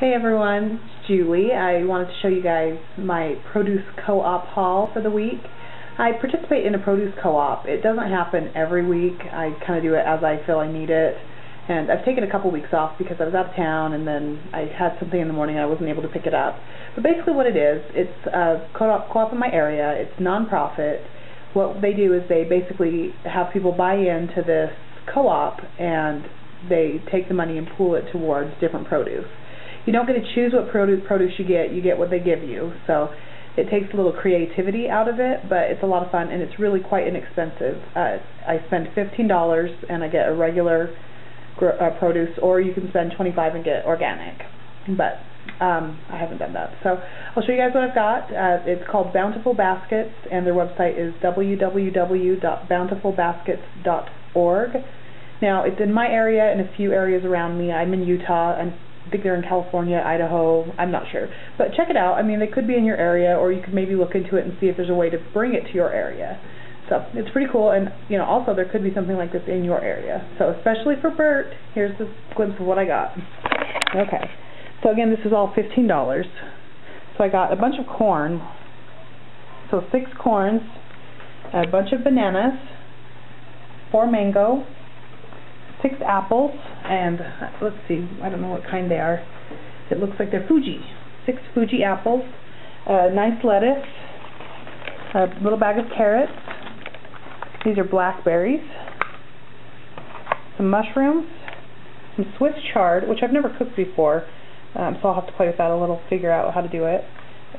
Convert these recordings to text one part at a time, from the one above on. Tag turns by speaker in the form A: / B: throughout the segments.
A: Hey everyone, it's Julie. I wanted to show you guys my produce co-op haul for the week. I participate in a produce co-op. It doesn't happen every week. I kind of do it as I feel I need it. And I've taken a couple weeks off because I was out of town and then I had something in the morning and I wasn't able to pick it up. But basically what it is, it's a co-op co in my area. It's non-profit. What they do is they basically have people buy into this co-op and they take the money and pool it towards different produce. You don't get to choose what produce, produce you get, you get what they give you. So it takes a little creativity out of it, but it's a lot of fun and it's really quite inexpensive. Uh, I spend $15 and I get a regular uh, produce or you can spend 25 and get organic. But um, I haven't done that. So I'll show you guys what I've got. Uh, it's called Bountiful Baskets and their website is www.bountifulbaskets.org. Now, it's in my area and a few areas around me. I'm in Utah. I think they're in California, Idaho. I'm not sure. But check it out. I mean, they could be in your area, or you could maybe look into it and see if there's a way to bring it to your area. So it's pretty cool, and you know, also there could be something like this in your area. So especially for Bert, here's the glimpse of what I got. Okay, so again, this is all $15. So I got a bunch of corn, so six corns, a bunch of bananas, four mango, six apples, and let's see, I don't know what kind they are. It looks like they're Fuji. Six Fuji apples, a nice lettuce, a little bag of carrots. These are blackberries, some mushrooms, some Swiss chard, which I've never cooked before, um, so I'll have to play with that a little, figure out how to do it.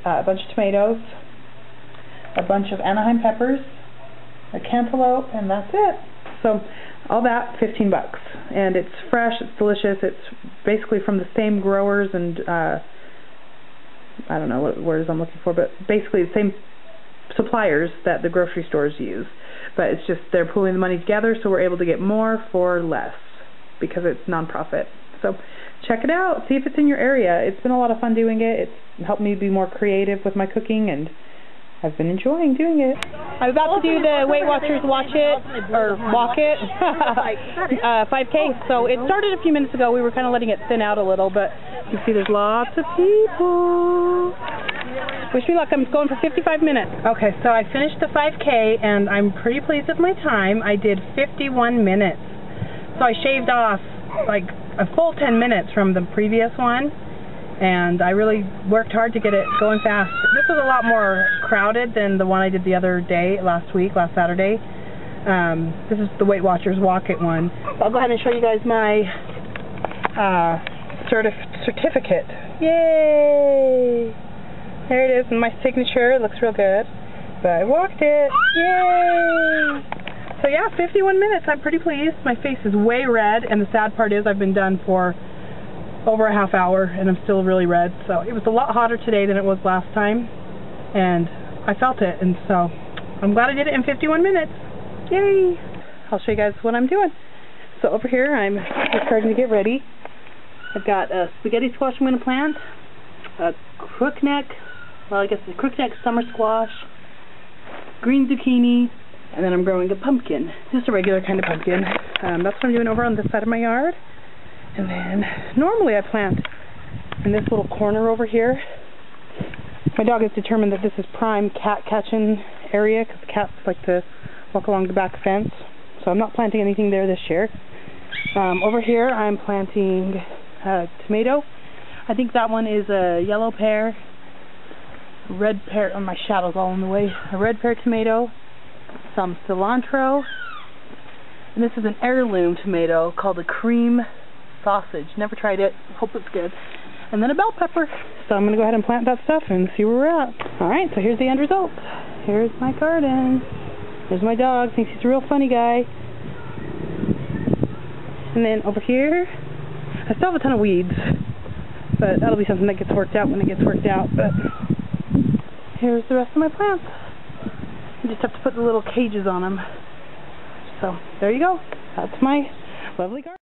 A: Uh, a bunch of tomatoes, a bunch of Anaheim peppers, a cantaloupe, and that's it. So all that 15 bucks. And it's fresh it's delicious it's basically from the same growers and uh I don't know what words I'm looking for but basically the same suppliers that the grocery stores use. But it's just they're pooling the money together so we're able to get more for less because it's nonprofit. So check it out see if it's in your area. It's been a lot of fun doing it. It's helped me be more creative with my cooking and I've been enjoying doing it.
B: I'm about to do the Weight Watchers Watch It, or Walk It, uh, 5K. So it started a few minutes ago. We were kind of letting it thin out a little, but you see there's lots of people. Wish me luck. I'm going for 55 minutes. Okay, so I finished the 5K, and I'm pretty pleased with my time. I did 51 minutes. So I shaved off like a full 10 minutes from the previous one and I really worked hard to get it going fast. This was a lot more crowded than the one I did the other day, last week, last Saturday. Um, this is the Weight Watchers Walk It one. I'll go ahead and show you guys my uh, certif certificate. Yay! There it is my signature. It looks real good. But I walked it. Yay! So yeah, 51 minutes. I'm pretty pleased. My face is way red, and the sad part is I've been done for over a half hour and I'm still really red. So it was a lot hotter today than it was last time and I felt it and so I'm glad I did it in 51 minutes. Yay! I'll show you guys what I'm doing. So over here I'm starting to get ready. I've got a spaghetti squash I'm going to plant, a crookneck, well I guess a crookneck summer squash, green zucchini, and then I'm growing a pumpkin. Just a regular kind of pumpkin. Um, that's what I'm doing over on this side of my yard. And then normally I plant in this little corner over here. My dog has determined that this is prime cat catching area because cats like to walk along the back fence. So I'm not planting anything there this year. Um, over here I'm planting a tomato. I think that one is a yellow pear, red pear, oh my shadow's all in the way, a red pear tomato, some cilantro, and this is an heirloom tomato called a cream sausage. Never tried it. Hope it's good. And then a bell pepper. So I'm going to go ahead and plant that stuff and see where we're at. Alright, so here's the end result. Here's my garden. There's my dog. Thinks he's a real funny guy. And then over here, I still have a ton of weeds. But that'll be something that gets worked out when it gets worked out. But here's the rest of my plants. I just have to put the little cages on them. So there you go. That's my lovely garden.